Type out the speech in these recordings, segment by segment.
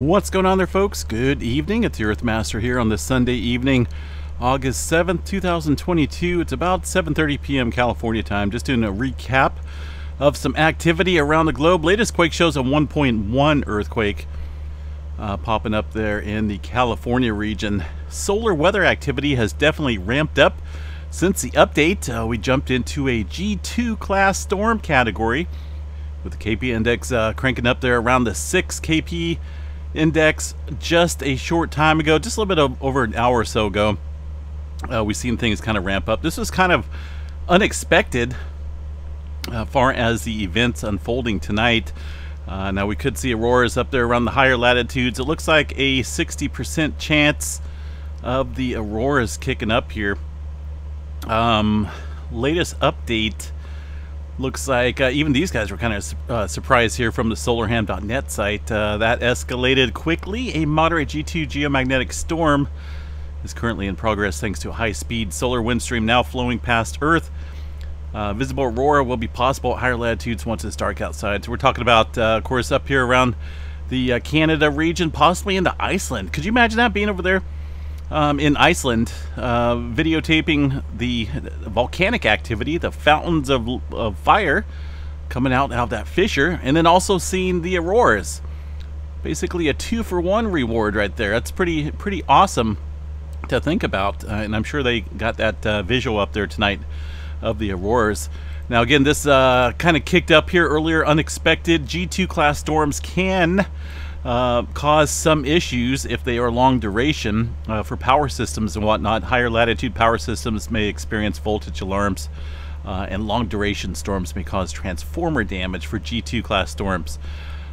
What's going on there folks? Good evening. It's the Earthmaster here on this Sunday evening, August 7th, 2022. It's about 7.30 p.m. California time. Just doing a recap of some activity around the globe. Latest quake shows a 1.1 earthquake uh, popping up there in the California region. Solar weather activity has definitely ramped up since the update. Uh, we jumped into a G2 class storm category with the KP index uh, cranking up there around the 6 KP index just a short time ago, just a little bit of, over an hour or so ago. Uh, we've seen things kind of ramp up. This was kind of unexpected uh, far as the events unfolding tonight. Uh, now we could see auroras up there around the higher latitudes. It looks like a 60% chance of the auroras kicking up here. Um, latest update Looks like uh, even these guys were kind of uh, surprised here from the solarham.net site. Uh, that escalated quickly. A moderate G2 geomagnetic storm is currently in progress thanks to a high-speed solar wind stream now flowing past Earth. Uh, visible aurora will be possible at higher latitudes once it's dark outside. So we're talking about, uh, of course, up here around the uh, Canada region, possibly into Iceland. Could you imagine that being over there? Um, in Iceland, uh, videotaping the volcanic activity, the fountains of, of fire coming out of that fissure, and then also seeing the auroras. Basically, a two for one reward right there. That's pretty pretty awesome to think about, uh, and I'm sure they got that uh, visual up there tonight of the auroras. Now, again, this uh, kind of kicked up here earlier. Unexpected G2 class storms can uh, cause some issues if they are long duration uh, for power systems and whatnot. Higher latitude power systems may experience voltage alarms, uh, and long duration storms may cause transformer damage for G2 class storms.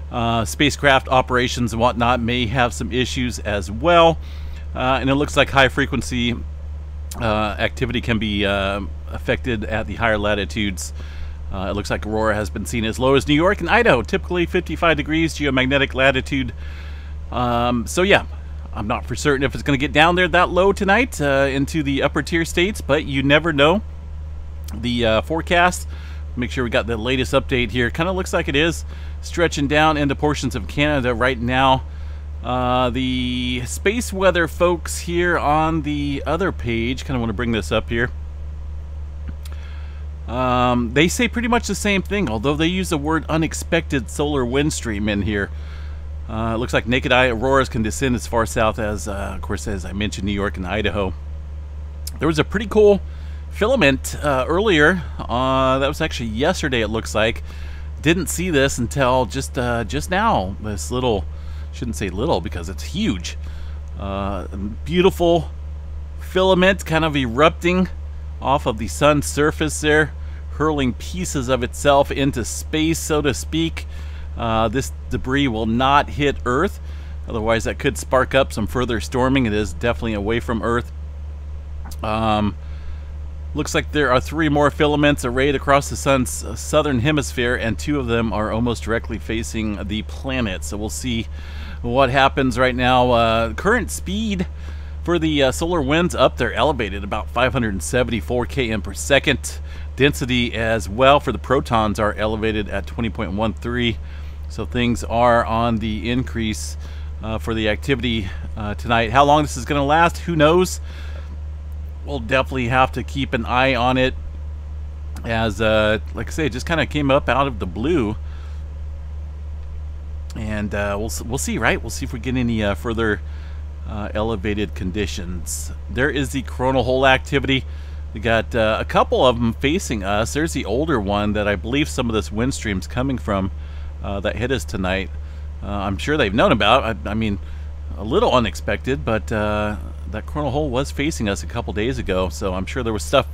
Uh, spacecraft operations and whatnot may have some issues as well, uh, and it looks like high frequency activity can be affected at the higher latitudes. Uh, it looks like aurora has been seen as low as New York and Idaho, typically 55 degrees geomagnetic latitude. Um, so yeah, I'm not for certain if it's going to get down there that low tonight uh, into the upper tier states, but you never know. The uh, forecast, make sure we got the latest update here. Kind of looks like it is stretching down into portions of Canada right now. Uh, the space weather folks here on the other page, kind of want to bring this up here. Um, they say pretty much the same thing, although they use the word unexpected solar wind stream in here. Uh, it looks like naked eye auroras can descend as far south as, uh, of course, as I mentioned, New York and Idaho. There was a pretty cool filament uh, earlier. Uh, that was actually yesterday, it looks like. Didn't see this until just uh, just now. This little, shouldn't say little because it's huge. Uh, beautiful filament kind of erupting off of the sun's surface there, hurling pieces of itself into space, so to speak. Uh, this debris will not hit Earth. Otherwise, that could spark up some further storming. It is definitely away from Earth. Um, looks like there are three more filaments arrayed across the sun's southern hemisphere, and two of them are almost directly facing the planet. So we'll see what happens right now. Uh, current speed for the uh, solar winds up, they're elevated about 574 km per second. Density as well for the protons are elevated at 20.13. So things are on the increase uh, for the activity uh, tonight. How long this is going to last, who knows? We'll definitely have to keep an eye on it as, uh, like I say, it just kind of came up out of the blue. And uh, we'll, we'll see, right? We'll see if we get any uh, further uh, elevated conditions. There is the coronal hole activity. We got uh, a couple of them facing us. There's the older one that I believe some of this wind stream's coming from uh, that hit us tonight. Uh, I'm sure they've known about. I, I, mean, a little unexpected, but uh, that coronal hole was facing us a couple days ago, so I'm sure there was stuff,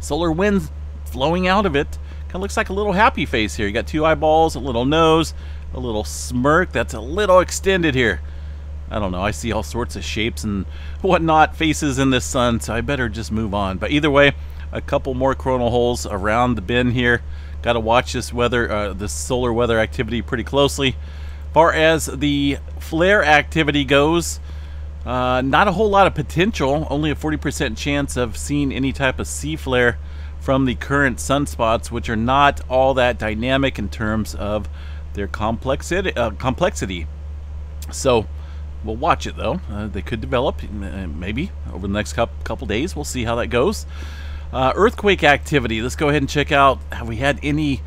solar winds flowing out of it. Kind of looks like a little happy face here. You got two eyeballs, a little nose, a little smirk that's a little extended here. I don't know. I see all sorts of shapes and whatnot, faces in the sun, so I better just move on. But either way, a couple more coronal holes around the bend here. Got to watch this weather, uh, this solar weather activity pretty closely. Far as the flare activity goes, uh, not a whole lot of potential. Only a 40% chance of seeing any type of C flare from the current sunspots, which are not all that dynamic in terms of their complexity. Uh, complexity. So we'll watch it though. Uh, they could develop uh, maybe over the next couple days. We'll see how that goes. Uh, earthquake activity. Let's go ahead and check out. Have we had any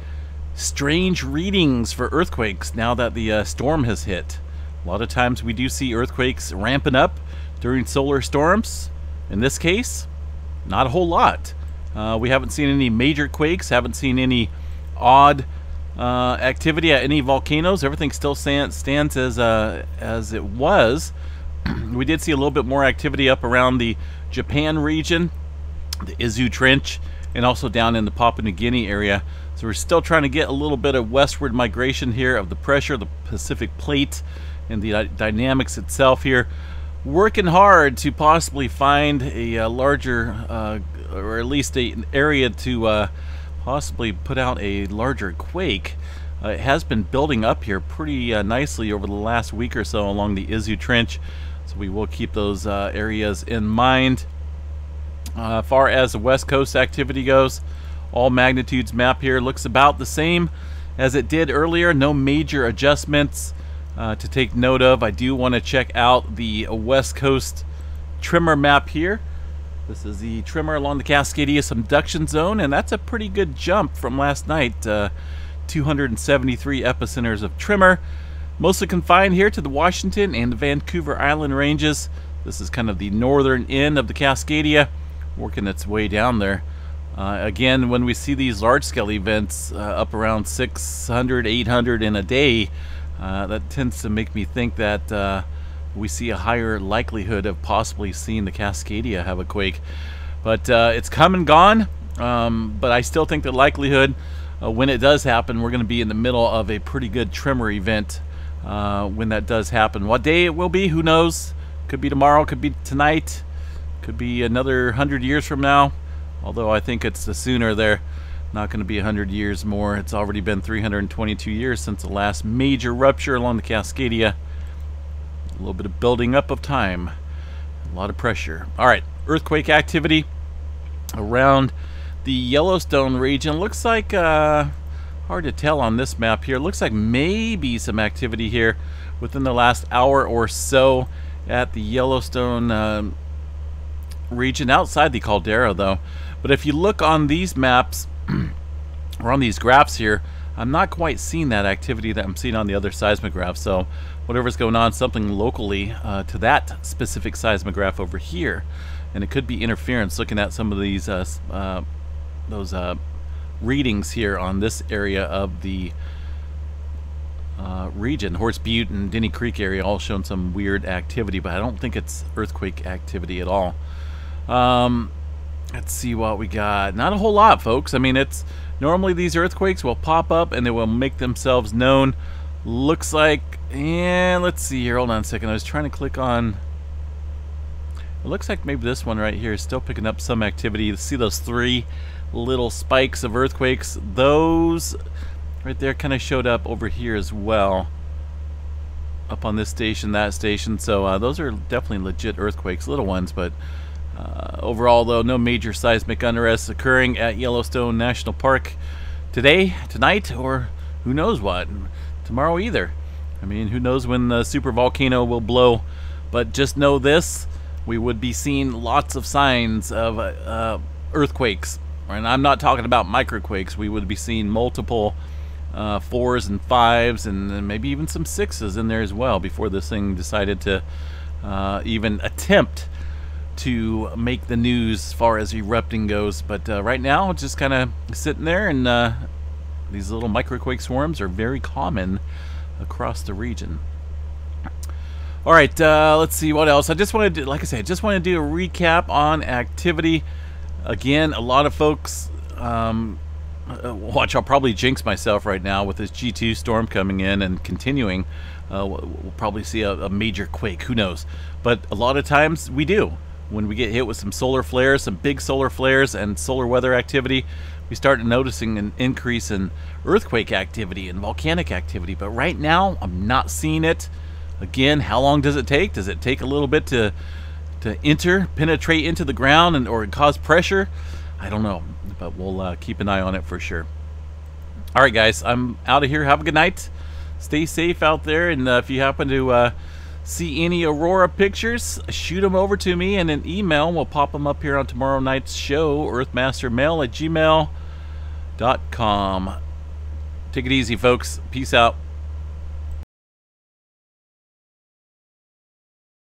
strange readings for earthquakes now that the uh, storm has hit? A lot of times we do see earthquakes ramping up during solar storms. In this case, not a whole lot. Uh, we haven't seen any major quakes, haven't seen any odd uh, activity at any volcanoes. Everything still stand, stands as uh, as it was. we did see a little bit more activity up around the Japan region, the Izu Trench, and also down in the Papua New Guinea area. So we're still trying to get a little bit of westward migration here of the pressure, the Pacific Plate, and the dynamics itself here. Working hard to possibly find a, a uh, larger, uh, or at least a, an area to uh, possibly put out a larger quake. Uh, it has been building up here pretty uh, nicely over the last week or so along the Izu Trench, so we will keep those uh, areas in mind. Uh, far as the west coast activity goes, all magnitudes map here looks about the same as it did earlier. No major adjustments uh, to take note of. I do want to check out the west coast tremor map here. This is the tremor along the Cascadia subduction zone, and that's a pretty good jump from last night. Uh, 273 epicenters of tremor, mostly confined here to the Washington and the Vancouver Island ranges. This is kind of the northern end of the Cascadia, working its way down there. Uh, again, when we see these large-scale events uh, up around 600, 800 in a day, uh, that tends to make me think that uh, we see a higher likelihood of possibly seeing the Cascadia have a quake. But uh, it's come and gone, um, but I still think the likelihood uh, when it does happen, we're going to be in the middle of a pretty good tremor event uh, when that does happen. What day it will be, who knows? Could be tomorrow, could be tonight, could be another 100 years from now. Although I think it's the sooner there. Not going to be 100 years more. It's already been 322 years since the last major rupture along the Cascadia. Little bit of building up of time. A lot of pressure. All right, earthquake activity around the Yellowstone region. Looks like, uh, hard to tell on this map here. Looks like maybe some activity here within the last hour or so at the Yellowstone uh, region outside the caldera though. But if you look on these maps or on these graphs here, I'm not quite seeing that activity that I'm seeing on the other seismograph. So whatever's going on, something locally uh, to that specific seismograph over here. And it could be interference looking at some of these uh, uh, those uh, readings here on this area of the uh, region. Horse Butte and Denny Creek area all showing some weird activity, but I don't think it's earthquake activity at all. Um, let's see what we got. Not a whole lot, folks. I mean, it's Normally these earthquakes will pop up and they will make themselves known. Looks like, and let's see here, hold on a second. I was trying to click on, it looks like maybe this one right here is still picking up some activity. You see those three little spikes of earthquakes? Those right there kind of showed up over here as well. Up on this station, that station. So uh, those are definitely legit earthquakes, little ones, but uh, overall, though, no major seismic unrest occurring at Yellowstone National Park today, tonight, or who knows what, tomorrow either. I mean, who knows when the super volcano will blow, but just know this, we would be seeing lots of signs of uh, earthquakes. And I'm not talking about microquakes. We would be seeing multiple uh, fours and fives and maybe even some sixes in there as well before this thing decided to uh, even attempt to make the news as far as erupting goes. But uh, right now, just kind of sitting there, and uh, these little microquake swarms are very common across the region. All right, uh, let's see what else. I just wanted to, like I said, I just want to do a recap on activity. Again, a lot of folks. Um, uh, watch, I'll probably jinx myself right now with this G2 storm coming in and continuing. Uh, we'll probably see a, a, major quake. Who knows? But a lot of times we do when we get hit with some solar flares, some big solar flares and solar weather activity, we start noticing an increase in earthquake activity and volcanic activity. But right now, I'm not seeing it. Again, how long does it take? Does it take a little bit to to enter, penetrate into the ground, and or cause pressure? I don't know, but we'll uh, keep an eye on it for sure. All right, guys, I'm out of here. Have a good night. stay safe out there. And uh, if you happen to uh, see any aurora pictures, shoot them over to me in an email. We'll pop them up here on tomorrow night's show, earthmastermail at gmail.com. Take it easy, folks. Peace out.